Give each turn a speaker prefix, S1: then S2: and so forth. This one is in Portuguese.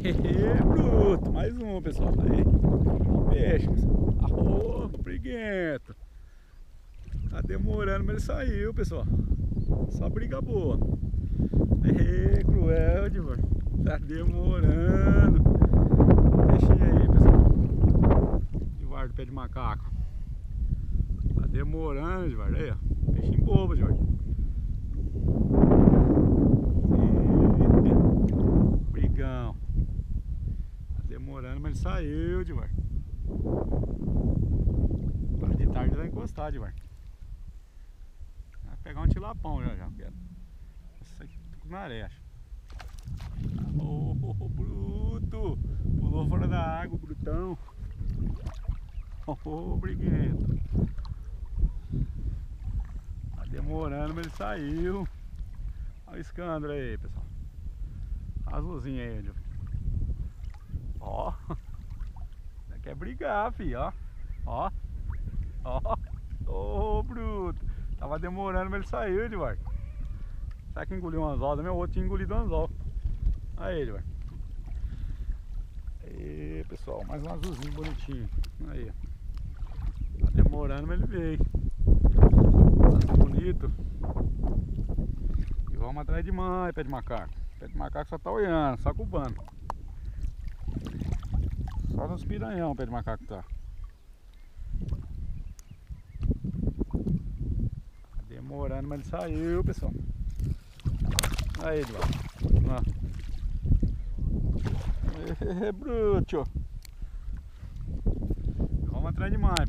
S1: Bruto, mais um, pessoal. Aí, peixe. Arro, briguento. Tá demorando, mas ele saiu, pessoal. Só briga boa. Aê, cruel, Divan. Tá demorando. Peixinho aí, pessoal. Divardo, pé de macaco. Tá demorando, Divardo. Aí, ó. Peixinho bobo, Divardo. Brigão. Tá demorando, mas ele saiu, Divar. Agora de tarde vai encostar, Divar. Vai pegar um tilapão já, já. Quero. Isso aqui, tô com maré, acho. Ô, oh, oh, bruto! Pulou fora da água, brutão. Ô, oh, briguento. Tá demorando, mas ele saiu. Olha o escândalo aí, pessoal. As luzinhas aí, ó. Quer brigar, fi, ó. Ó. Ó. Ô, oh, bruto. Tava demorando, mas ele saiu, Eduardo. Será que engoliu um anzol? Meu outro tinha engolido um anzol. Aí, Eduardo. Aí, pessoal, mais um azulzinho bonitinho. Aí, Tá demorando, mas ele veio. Tá bonito. E vamos atrás de mãe, pé de macaco. Pé de macaco só tá olhando, só cubando. Só nos piranhão pé de macaco tá. Demorando, mas ele saiu, pessoal. Aí, Eduardo. É, bruto. Vamos atrás de mais, pessoal.